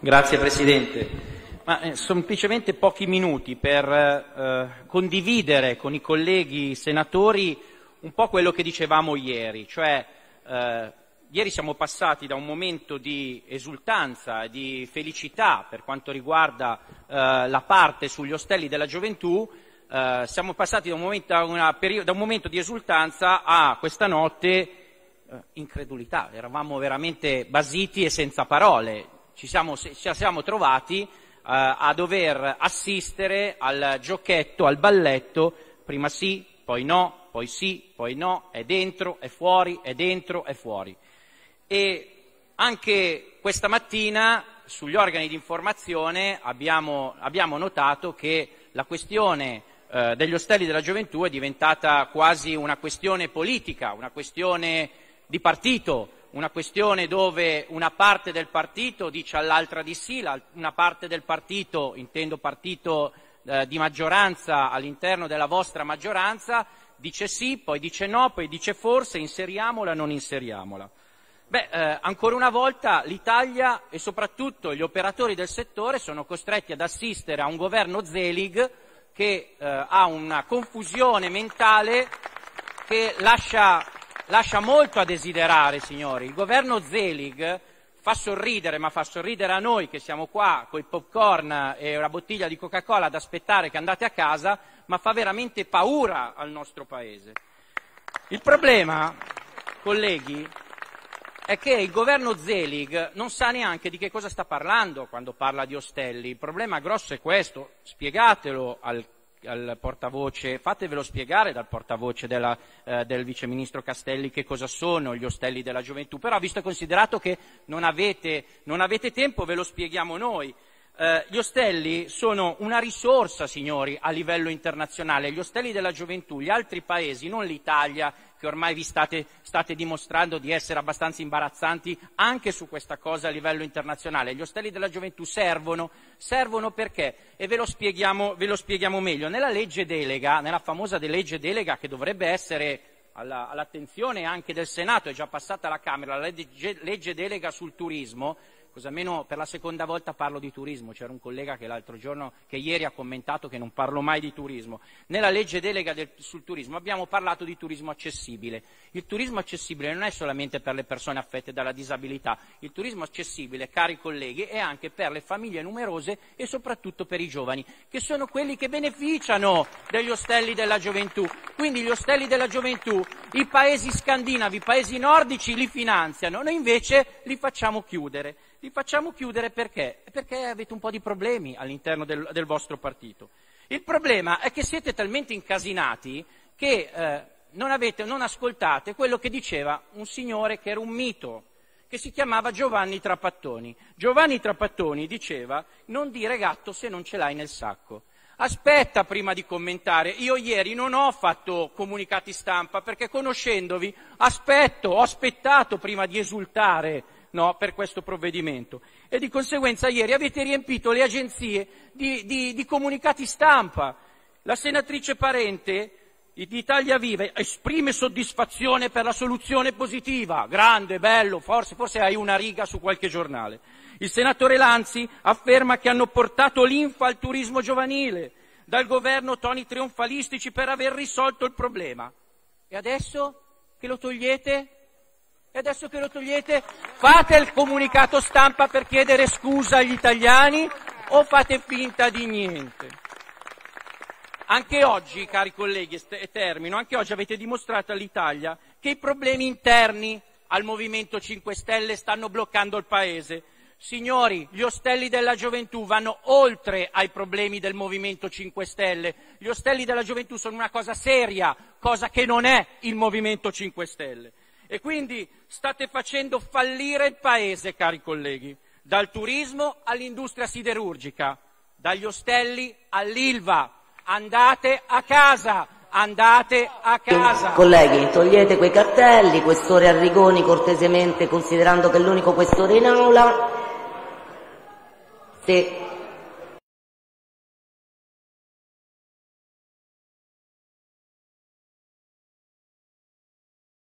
Grazie Presidente. Ma, eh, semplicemente pochi minuti per eh, condividere con i colleghi senatori un po' quello che dicevamo ieri, cioè eh, ieri siamo passati da un momento di esultanza di felicità per quanto riguarda eh, la parte sugli ostelli della gioventù, eh, siamo passati da un, momento, peri- da un momento di esultanza a questa notte eh, incredulità, eravamo veramente basiti e senza parole. Ci siamo, ci siamo trovati eh, a dover assistere al giochetto, al balletto, prima sì, poi no, poi sì, poi no, è dentro, è fuori, è dentro, è fuori. E anche questa mattina sugli organi di informazione abbiamo, abbiamo notato che la questione eh, degli ostelli della gioventù è diventata quasi una questione politica, una questione di partito, una questione dove una parte del partito dice all'altra di sì, una parte del partito, intendo partito eh, di maggioranza all'interno della vostra maggioranza, dice sì, poi dice no, poi dice forse, inseriamola, non inseriamola. Beh, eh, ancora una volta l'Italia e soprattutto gli operatori del settore sono costretti ad assistere a un governo Zelig che eh, ha una confusione mentale che lascia lascia molto a desiderare, signori. Il governo Zelig fa sorridere, ma fa sorridere a noi che siamo qua con i popcorn e una bottiglia di Coca-Cola ad aspettare che andate a casa, ma fa veramente paura al nostro Paese. Il problema, colleghi, è che il governo Zelig non sa neanche di che cosa sta parlando quando parla di ostelli. Il problema grosso è questo, spiegatelo al al portavoce, fatevelo spiegare dal portavoce della, eh, del viceministro Castelli che cosa sono gli ostelli della gioventù, però visto e considerato che non avete, non avete tempo ve lo spieghiamo noi. Eh, gli ostelli sono una risorsa, signori, a livello internazionale. Gli ostelli della gioventù, gli altri paesi, non l'Italia, che ormai vi state, state, dimostrando di essere abbastanza imbarazzanti anche su questa cosa a livello internazionale. Gli ostelli della gioventù servono, servono perché? E ve lo, spieghiamo, ve lo spieghiamo meglio. Nella legge delega, nella famosa legge delega che dovrebbe essere alla, all'attenzione anche del Senato, è già passata alla Camera, la legge, legge delega sul turismo, almeno per la seconda volta parlo di turismo. C'era un collega che l'altro giorno, che ieri ha commentato che non parlo mai di turismo. Nella legge delega del, sul turismo abbiamo parlato di turismo accessibile. Il turismo accessibile non è solamente per le persone affette dalla disabilità, il turismo accessibile, cari colleghi, è anche per le famiglie numerose e soprattutto per i giovani, che sono quelli che beneficiano degli ostelli della gioventù. Quindi gli ostelli della gioventù, i paesi scandinavi, i paesi nordici li finanziano, noi invece li facciamo chiudere li facciamo chiudere perché? Perché avete un po' di problemi all'interno del, del vostro partito. Il problema è che siete talmente incasinati che eh, non, avete, non ascoltate quello che diceva un signore che era un mito, che si chiamava Giovanni Trapattoni. Giovanni Trapattoni diceva non dire gatto se non ce l'hai nel sacco. Aspetta prima di commentare. Io ieri non ho fatto comunicati stampa perché conoscendovi aspetto, ho aspettato prima di esultare no, per questo provvedimento. E di conseguenza ieri avete riempito le agenzie di, di, di comunicati stampa. La senatrice Parente Italia Viva esprime soddisfazione per la soluzione positiva, grande, bello, forse, forse hai una riga su qualche giornale. Il senatore Lanzi afferma che hanno portato l'infa al turismo giovanile, dal governo toni trionfalistici per aver risolto il problema. E adesso che lo togliete? E adesso che lo togliete, fate il comunicato stampa per chiedere scusa agli italiani o fate finta di niente? Anche oggi, cari colleghi, e termino, anche oggi avete dimostrato all'Italia che i problemi interni al Movimento 5 Stelle stanno bloccando il Paese. Signori, gli ostelli della gioventù vanno oltre ai problemi del Movimento 5 Stelle. Gli ostelli della gioventù sono una cosa seria, cosa che non è il Movimento 5 Stelle. E quindi state facendo fallire il Paese, cari colleghi, dal turismo all'industria siderurgica, dagli ostelli all'Ilva. Andate a casa, andate a casa. Colleghi, togliete quei cartelli, questore Arrigoni cortesemente, considerando che è l'unico questore in aula. Se